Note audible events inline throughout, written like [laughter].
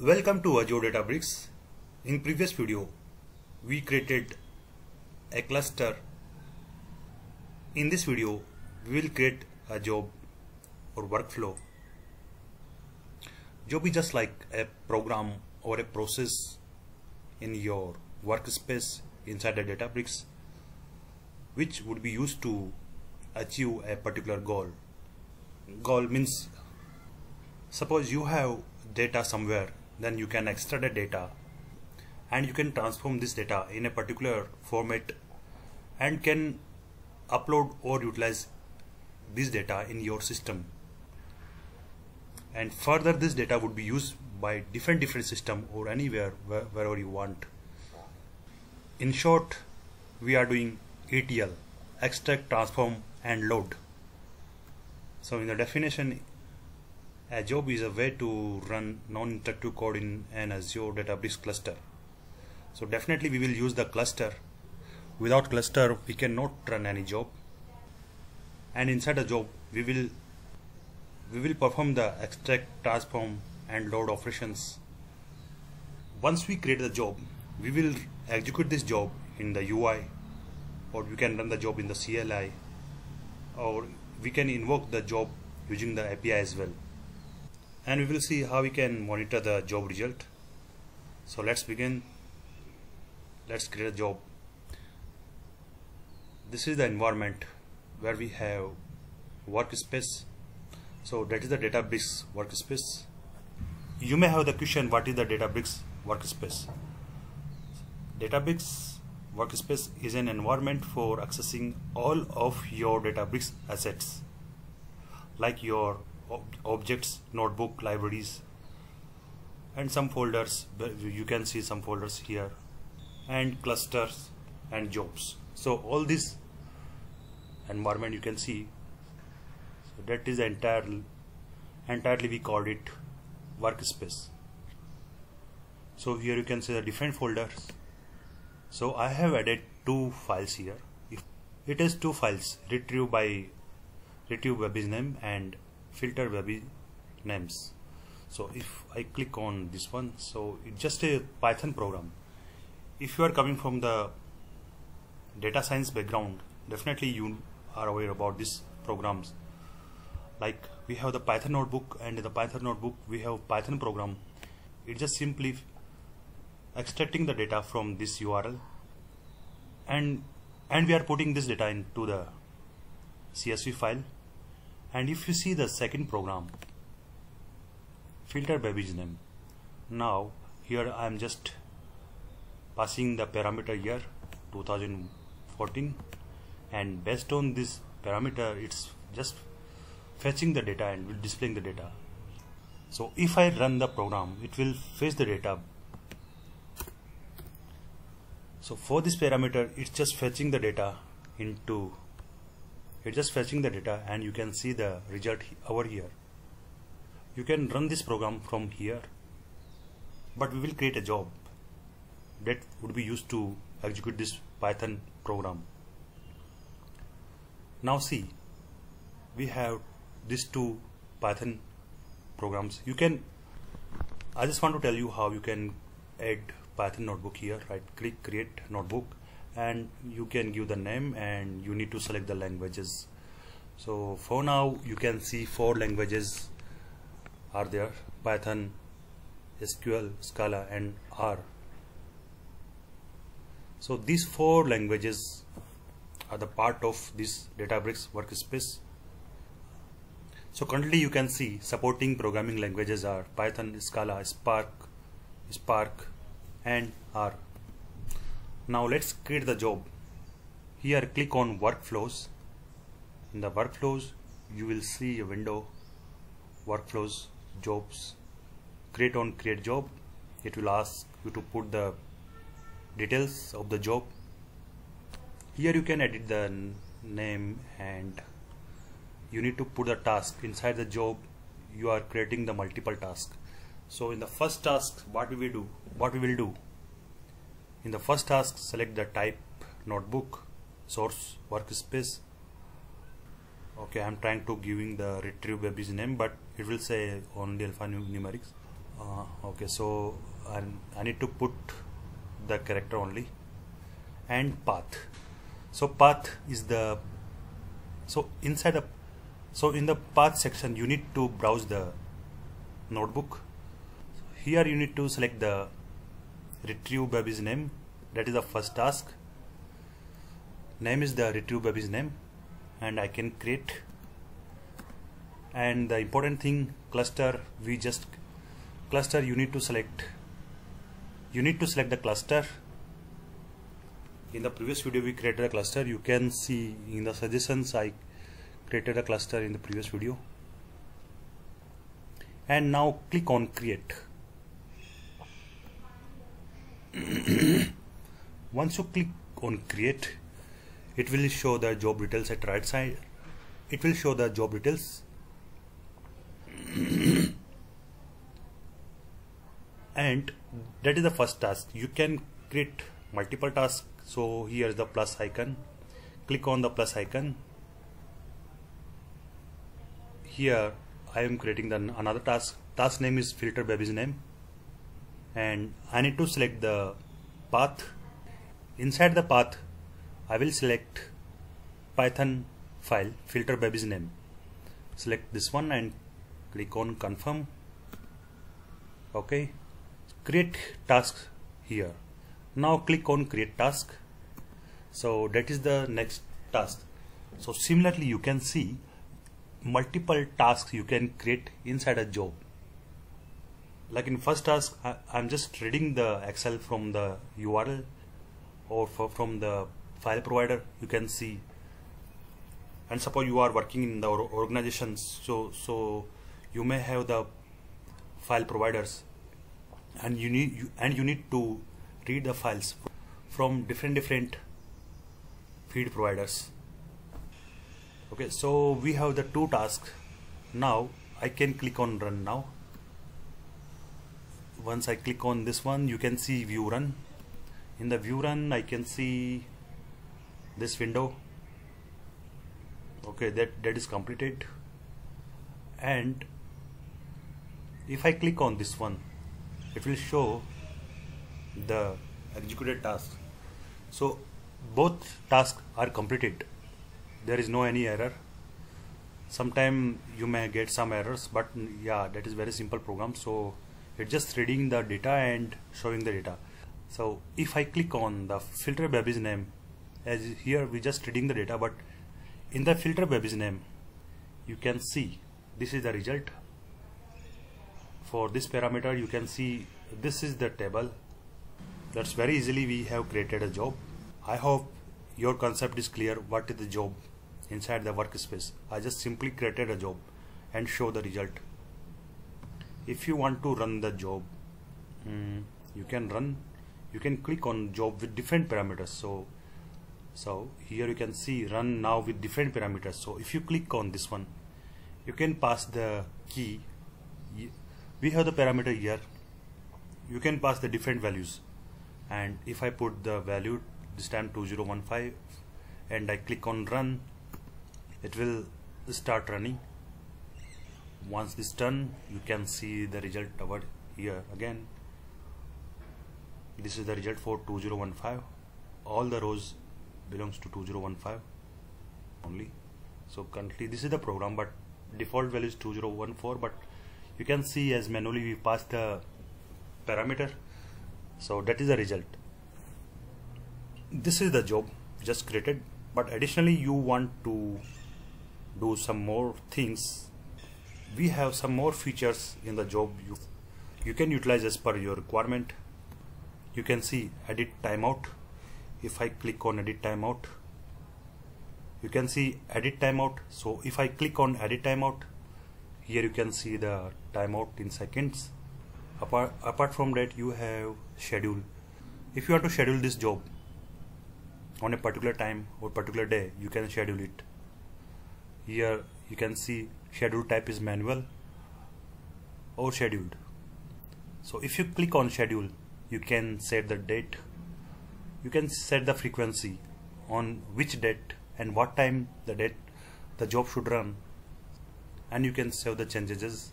Welcome to Azure Databricks. In previous video, we created a cluster. In this video, we will create a job or workflow. Job is just like a program or a process in your workspace inside the Databricks, which would be used to achieve a particular goal. Goal means suppose you have data somewhere then you can extract the data and you can transform this data in a particular format and can upload or utilize this data in your system. And further this data would be used by different different system or anywhere where, wherever you want. In short we are doing ETL extract transform and load. So in the definition a job is a way to run non-interactive code in an Azure Databricks cluster. So definitely we will use the cluster. Without cluster we cannot run any job. And inside a job we will we will perform the extract, transform and load operations. Once we create the job, we will execute this job in the UI or we can run the job in the CLI or we can invoke the job using the API as well and we will see how we can monitor the job result. So let's begin. Let's create a job. This is the environment where we have workspace. So that is the Databricks workspace. You may have the question what is the Databricks workspace? Databricks workspace is an environment for accessing all of your Databricks assets like your ob objects, notebook, libraries and some folders. You can see some folders here and clusters and jobs. So all this environment you can see. So that is entirely entirely we called it workspace. So here you can see the different folders. So I have added two files here. It is two files retrieve by retrieve web name and filter web names. So if I click on this one so it's just a Python program. If you are coming from the data science background definitely you are aware about these programs. Like we have the Python notebook and the Python notebook we have Python program. It's just simply extracting the data from this URL and and we are putting this data into the CSV file and if you see the second program filter baby's name. Now here I am just passing the parameter year 2014 and based on this parameter it's just fetching the data and will displaying the data. So if I run the program it will fetch the data. So for this parameter it's just fetching the data into it's just fetching the data and you can see the result over here. You can run this program from here but we will create a job that would be used to execute this python program. Now see we have these two python programs. You can I just want to tell you how you can add python notebook here right click create notebook and you can give the name and you need to select the languages. So for now you can see four languages are there. Python SQL Scala and R. So these four languages are the part of this Databricks workspace. So currently you can see supporting programming languages are Python, Scala, Spark, Spark and R now let's create the job. Here click on workflows. In the workflows you will see a window. Workflows jobs. Create on create job. It will ask you to put the details of the job. Here you can edit the name and you need to put the task inside the job. You are creating the multiple task so in the first task what we will do what we will do in the first task, select the type notebook, source workspace. Okay, I'm trying to giving the retrieve baby's name, but it will say only alphanumerics. uh, okay so I, I need to put the character only and path so path is the so inside the so in the path section you need to browse the notebook here you need to select the retrieve baby's name. That is the first task. Name is the retrieve baby's name. And I can create. And the important thing cluster we just cluster you need to select. You need to select the cluster. In the previous video we created a cluster. You can see in the suggestions I created a cluster in the previous video. And now click on create [coughs] once you click on create it will show the job details at right side. It will show the job details. [coughs] And that is the first task. You can create multiple tasks. So here is the plus icon. Click on the plus icon. Here I am creating the another task. Task name is filter baby's name and I need to select the path. Inside the path I will select python file filter by baby's name. Select this one and click on confirm. Okay create task here. Now click on create task. So that is the next task. So similarly you can see multiple tasks you can create inside a job like in first task I, am just reading the excel from the url or from the file provider. You can see. And suppose you are working in the organization so so you may have the file providers. And you need you, and you need to read the files from different different feed providers. Okay so we have the two tasks. Now I can click on run now once I click on this one you can see view run. In the view run I can see this window. Okay that that is completed. And if I click on this one it will show the executed task. So both tasks are completed. There is no any error. Sometime you may get some errors but yeah that is very simple program. So it's just reading the data and showing the data. So if I click on the filter baby's name as here we just reading the data but in the filter baby's name you can see this is the result. For this parameter you can see this is the table. That's very easily we have created a job. I hope your concept is clear. What is the job inside the workspace? I just simply created a job and show the result if you want to run the job um, you can run you can click on job with different parameters. So so here you can see run now with different parameters. So if you click on this one you can pass the key. We have the parameter here. You can pass the different values. And if I put the value this time 2015 and I click on run it will start running once this done you can see the result over here again. This is the result for 2015 all the rows belongs to 2015 only. So currently this is the program but default value is 2014 but you can see as manually we pass the parameter. So that is the result. This is the job just created but additionally you want to do some more things we have some more features in the job you you can utilize as per your requirement. You can see edit timeout. If I click on edit timeout you can see edit timeout. So if I click on edit timeout here you can see the timeout in seconds. Apart apart from that you have schedule. If you want to schedule this job on a particular time or particular day you can schedule it. Here you can see schedule type is manual or scheduled. So if you click on schedule you can set the date. You can set the frequency on which date and what time the date the job should run and you can save the changes.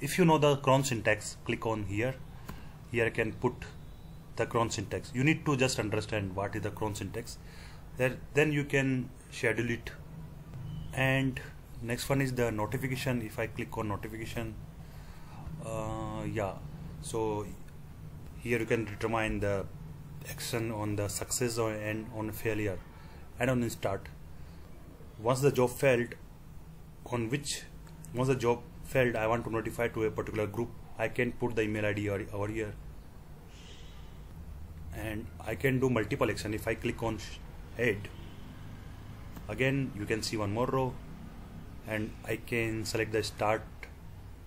If you know the cron syntax click on here. Here I can put the cron syntax. You need to just understand what is the cron syntax. There then you can schedule it and next one is the notification. If I click on notification uh, yeah. So here you can determine the action on the success or and on failure and on start. Once the job failed on which once the job failed I want to notify to a particular group. I can put the email ID over here. And I can do multiple action. If I click on head again you can see one more row and I can select the start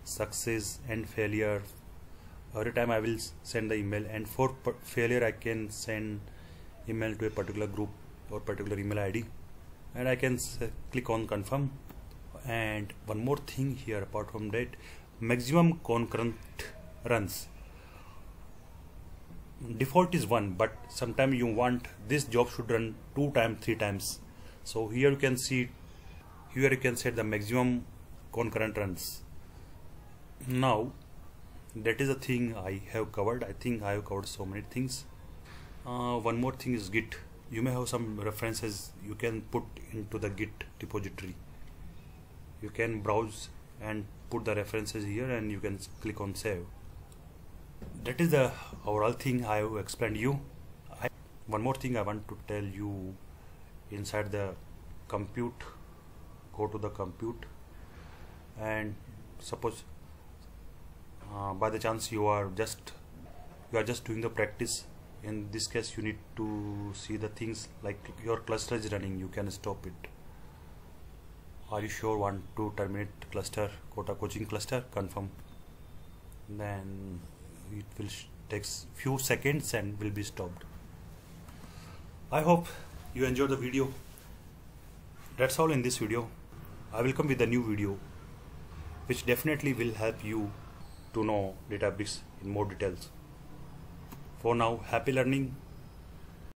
success and failure. Every time I will send the email and for failure I can send email to a particular group or particular email ID and I can click on confirm. And one more thing here apart from that maximum concurrent runs. Default is one but sometimes you want this job should run two times three times so here you can see here you can set the maximum concurrent runs. Now that is the thing I have covered. I think I have covered so many things. Uh, one more thing is git. You may have some references you can put into the git repository. You can browse and put the references here and you can click on save. That is the overall thing I have explained you. I, one more thing I want to tell you inside the compute go to the compute. And suppose uh, by the chance you are just you are just doing the practice. In this case you need to see the things like your cluster is running. You can stop it. Are you sure? Want to terminate cluster Kota Coaching cluster confirm. Then it will takes few seconds and will be stopped. I hope you enjoyed the video? That's all in this video. I will come with a new video which definitely will help you to know Databricks in more details. For now happy learning